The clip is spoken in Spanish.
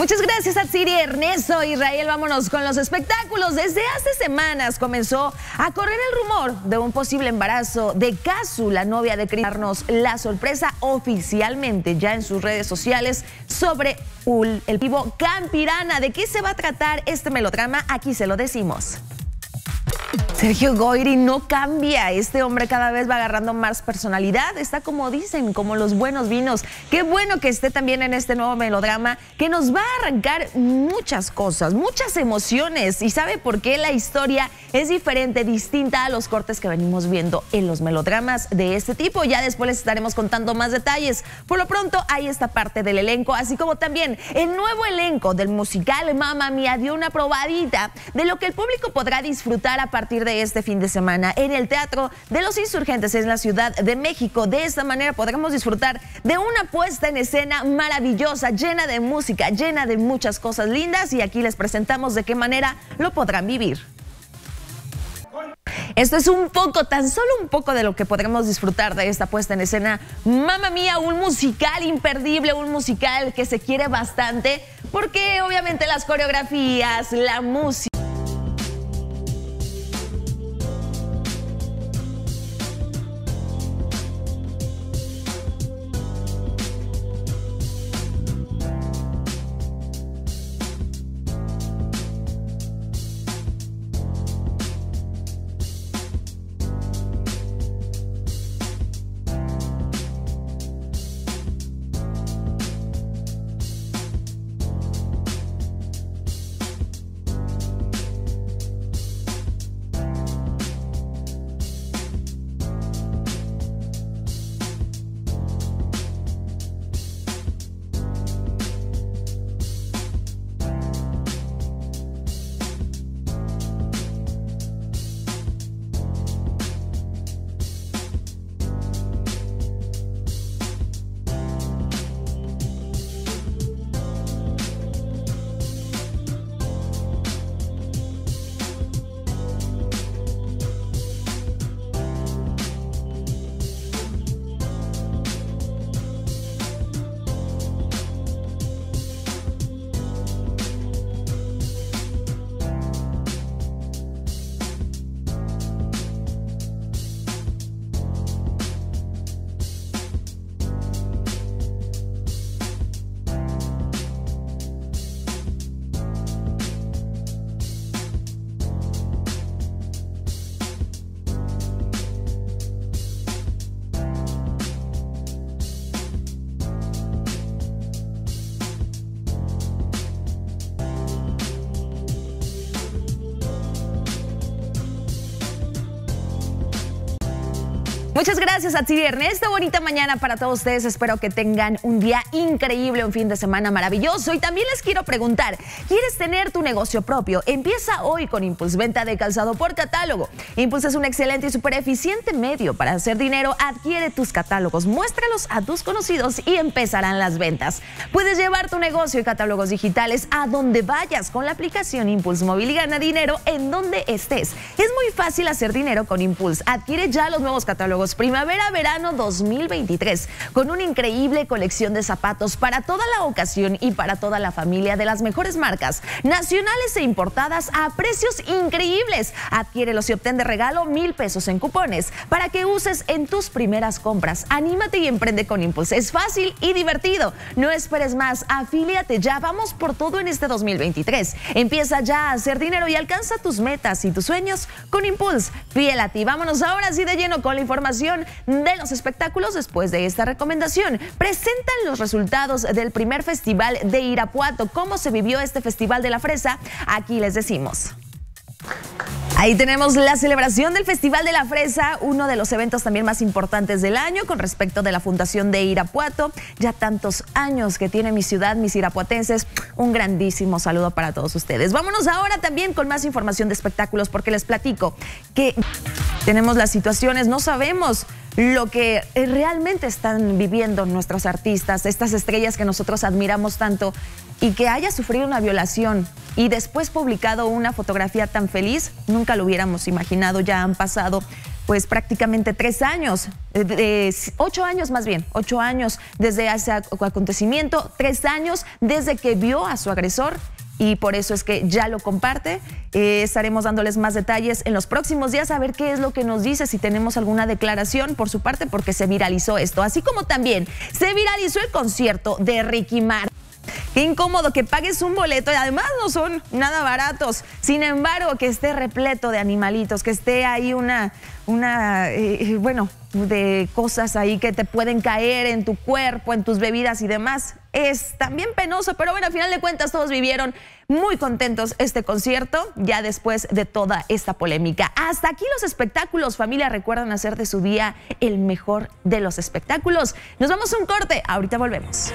Muchas gracias a Siri Ernesto Israel. Vámonos con los espectáculos. Desde hace semanas comenzó a correr el rumor de un posible embarazo de Casu, la novia de Cris. La sorpresa oficialmente ya en sus redes sociales sobre el vivo Campirana. ¿De qué se va a tratar este melodrama? Aquí se lo decimos. Sergio Goyri no cambia. Este hombre cada vez va agarrando más personalidad. Está como dicen, como los buenos vinos. Qué bueno que esté también en este nuevo melodrama que nos va a arrancar muchas cosas, muchas emociones. ¿Y sabe por qué la historia es diferente, distinta a los cortes que venimos viendo en los melodramas de este tipo? Ya después les estaremos contando más detalles. Por lo pronto, hay esta parte del elenco, así como también el nuevo elenco del musical Mamma Mía dio una probadita de lo que el público podrá disfrutar a partir de este fin de semana en el Teatro de los Insurgentes en la Ciudad de México. De esta manera podremos disfrutar de una puesta en escena maravillosa, llena de música, llena de muchas cosas lindas y aquí les presentamos de qué manera lo podrán vivir. Esto es un poco, tan solo un poco de lo que podremos disfrutar de esta puesta en escena. Mamma mía, un musical imperdible, un musical que se quiere bastante, porque obviamente las coreografías, la música. Muchas gracias a ti, Ernesto. Bonita mañana para todos ustedes. Espero que tengan un día increíble, un fin de semana maravilloso. Y también les quiero preguntar, ¿quieres tener tu negocio propio? Empieza hoy con Impulse Venta de Calzado por Catálogo. Impulse es un excelente y súper eficiente medio para hacer dinero. Adquiere tus catálogos, muéstralos a tus conocidos y empezarán las ventas. Puedes llevar tu negocio y catálogos digitales a donde vayas con la aplicación Impulse Móvil y gana dinero en donde estés. Es muy fácil hacer dinero con Impulse. Adquiere ya los nuevos catálogos Primavera-Verano 2023 con una increíble colección de zapatos para toda la ocasión y para toda la familia de las mejores marcas nacionales e importadas a precios increíbles. Adquiérelos y obtén de regalo mil pesos en cupones para que uses en tus primeras compras. Anímate y emprende con Impulse. Es fácil y divertido. No esperes más. Afíliate ya. Vamos por todo en este 2023. Empieza ya a hacer dinero y alcanza tus metas y tus sueños con Impulse. Fiel a ti. Vámonos ahora sí de lleno con la información de los espectáculos después de esta recomendación. Presentan los resultados del primer festival de Irapuato. ¿Cómo se vivió este festival de la fresa? Aquí les decimos. Ahí tenemos la celebración del Festival de la Fresa, uno de los eventos también más importantes del año con respecto de la Fundación de Irapuato. Ya tantos años que tiene mi ciudad, mis irapuatenses. Un grandísimo saludo para todos ustedes. Vámonos ahora también con más información de espectáculos porque les platico que tenemos las situaciones, no sabemos lo que realmente están viviendo nuestros artistas, estas estrellas que nosotros admiramos tanto y que haya sufrido una violación y después publicado una fotografía tan feliz, nunca lo hubiéramos imaginado, ya han pasado pues prácticamente tres años, eh, ocho años más bien, ocho años desde ese acontecimiento, tres años desde que vio a su agresor y por eso es que ya lo comparte. Eh, estaremos dándoles más detalles en los próximos días a ver qué es lo que nos dice, si tenemos alguna declaración por su parte, porque se viralizó esto. Así como también se viralizó el concierto de Ricky Martin. Qué incómodo que pagues un boleto y además no son nada baratos. Sin embargo, que esté repleto de animalitos, que esté ahí una, una eh, bueno, de cosas ahí que te pueden caer en tu cuerpo, en tus bebidas y demás. Es también penoso, pero bueno, al final de cuentas todos vivieron muy contentos este concierto ya después de toda esta polémica. Hasta aquí los espectáculos, familia, recuerdan hacer de su día el mejor de los espectáculos. Nos vamos a un corte, ahorita volvemos.